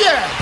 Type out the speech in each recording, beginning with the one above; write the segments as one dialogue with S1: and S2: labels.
S1: Yeah.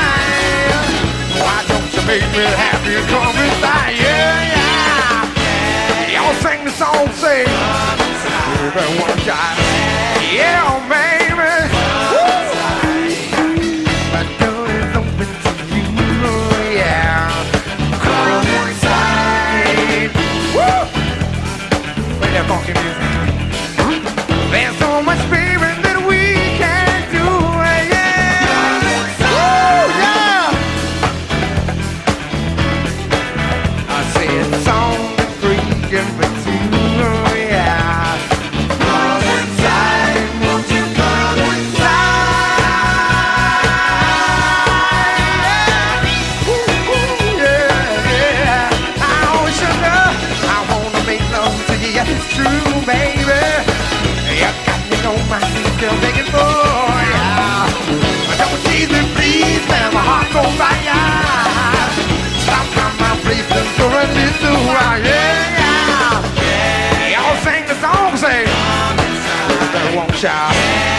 S1: to make me happy and come inside. Yeah, yeah. Y'all sing the song, sing. Everyone jive. Yeah, oh, baby. Woo. My door is open to you. Yeah. Come inside. Woo. Play that funky music. There's so much. i begging for ya. Don't tease me, please, man, my heart's on fire. Stop by my place and surrender me to yeah. Y'all sing the song, say. Won't shout.